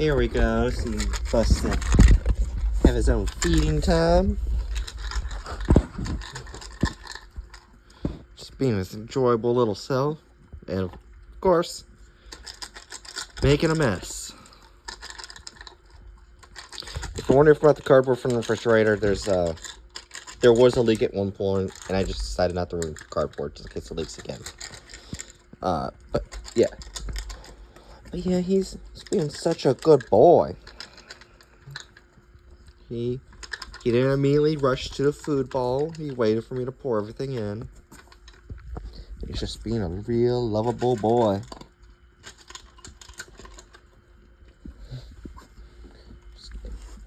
Here we go. See Bustin. Have his own feeding time. Just being his enjoyable little self. And of course, making a mess. If you're wondering about the cardboard from the refrigerator, there's uh there was a leak at one point, and I just decided not to remove the cardboard just in case it leaks again. Uh, but yeah. But yeah, he's, he's being such a good boy. He he didn't immediately rush to the food bowl. He waited for me to pour everything in. He's just being a real lovable boy.